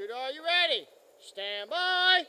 Shooter, are you ready? Stand by.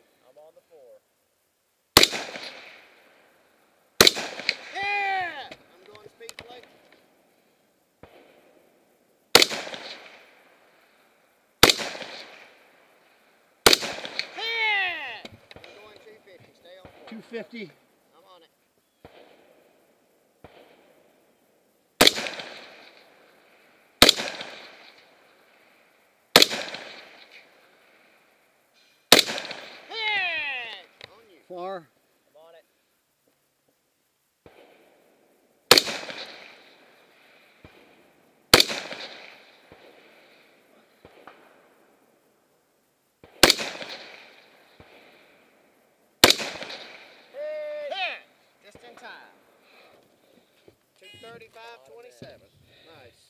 On. I'm on the four. Yeah! I'm going speed plate. Yeah! I'm going 250. Stay on four. 250. I'm on it. Yeah! On you. Far. Just in time. 235.27. Nice.